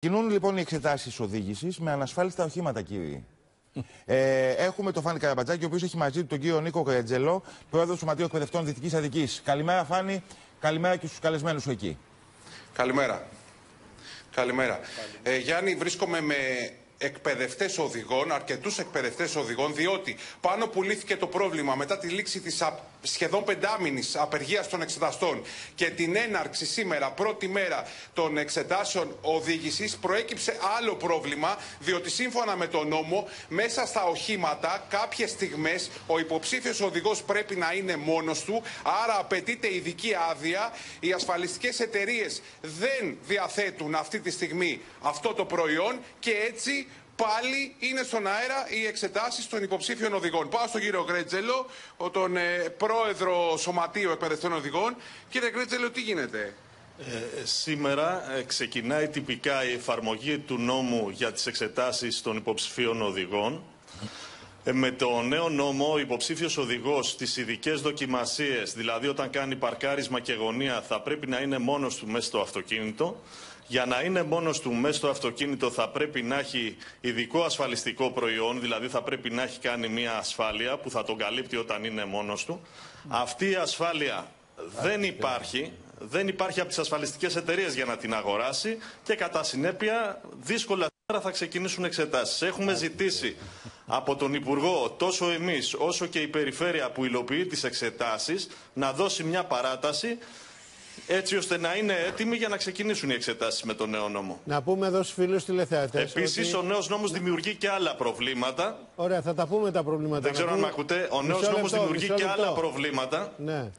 Κινούν λοιπόν οι εξετάσεις οδήγησης με ανασφάλιστα οχήματα, κύριοι. Ε, έχουμε τον Φάνη Καραμπατζάκη, ο οποίος έχει μαζί του τον κύριο Νίκο Κρέτζελο, πρόεδρος του Σωματείου Εκπαιδευτών Δυτικής Αττικής. Καλημέρα, Φάνη. Καλημέρα και στους καλεσμένους σου εκεί. Καλημέρα. Καλημέρα. Ε, Γιάννη, βρίσκομαι με εκπαιδευτές οδηγών, αρκετούς εκπαιδευτές οδηγών, διότι πάνω που λύθηκε το πρόβλημα μετά τη λήξη της σχεδόν πεντάμινης απεργίας των εξεταστών και την έναρξη σήμερα, πρώτη μέρα των εξετάσεων οδήγησης, προέκυψε άλλο πρόβλημα, διότι σύμφωνα με τον νόμο, μέσα στα οχήματα, κάποιες στιγμές ο υποψήφιος οδηγός πρέπει να είναι μόνος του, άρα απαιτείται ειδική άδεια. Οι ασφαλιστικές εταιρείες δεν διαθέτουν αυτή τη στιγμή αυτό το προϊόν και έτσι πάλι είναι στον αέρα οι εξετάσεις των υποψήφιων οδηγών. Πάω στον κύριο Γκρέτζελο, τον ε, πρόεδρο Σωματείου Εκπαιδευτών Οδηγών. Κύριε Γκρέτζελο, τι γίνεται; Ε, σήμερα ε, ξεκινάει τυπικά η εφαρμογή του νόμου για τις εξετάσεις των υποψηφίων οδηγών. Ε, με το νέο νόμο, ο υποψήφιος οδηγός στις ειδικές δοκιμασίες, δηλαδή όταν κάνει παρκάρισμα και γωνία, θα πρέπει να είναι μόνος του μέσα στο αυτοκίνητο. Για να είναι μόνος του μέσα στο αυτοκίνητο θα πρέπει να έχει ειδικό ασφαλιστικό προϊόν, δηλαδή θα πρέπει να έχει κάνει μια ασφάλεια που θα τον καλύπτει όταν είναι μόνος του. Αυτή η ασφάλεια δεν υπάρχει, δεν υπάρχει από τις ασφαλιστικές εταιρείες για να την αγοράσει και κατά συνέπεια δύσκολα θα ξεκινήσουν εξετάσεις. Έχουμε ζητήσει από τον Υπουργό, τόσο εμείς όσο και η Περιφέρεια που υλοποιεί τις εξετάσεις, να δώσει μια παράταση έτσι ώστε να είναι έτοιμοι για να ξεκινήσουν οι εξετάσεις με τον νέο νόμο. Να πούμε εδώ στους φίλους τηλεθεατές. Επίσης, ότι... ο νέος νόμος δημιουργεί και άλλα προβλήματα. Ωραία, θα τα πούμε τα προβλήματα. Δεν ξέρω αν με ακούτε. Ο νέος νόμος δημιουργεί και άλλα προβλήματα. Ναι.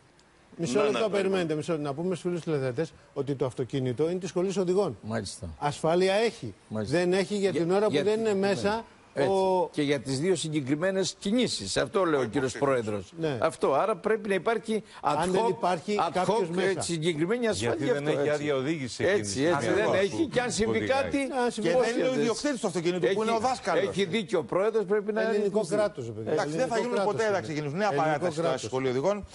Μισό λεπτό, ναι, περιμένετε. Μισό, να πούμε στους φίλους τηλεθεατές ότι το αυτοκίνητο είναι της σχολής οδηγών. Μάλιστα. Ασφάλεια έχει. Μάλιστα. Δεν έχει για την ώρα που δεν είναι μέσα ο... Και για τις δύο συγκεκριμένες κινήσεις. Αυτό λέει ο κύριος Πρόεδρος. Ναι. Αυτό. Άρα πρέπει να υπάρχει ad hoc, Αν δεν υπάρχει ad hoc μέσα. συγκεκριμένη ασφάλεια. Γιατί δεν αυτό, έχει άδεια οδήγηση. Έτσι, έτσι. δεν έχει. Και αν συμβεί κάτι. Και δεν είναι ο ιδιοκτήτης του αυτοκίνητου που είναι ο δάσκαλος. Έχει δίκιο ο Πρόεδρος, πρέπει να είναι. Ελληνικό κράτος. Εντάξει, δεν θα γίνουν ποτέ να ξεκινήσουν νέα παράταση στο σχολείο οδηγών.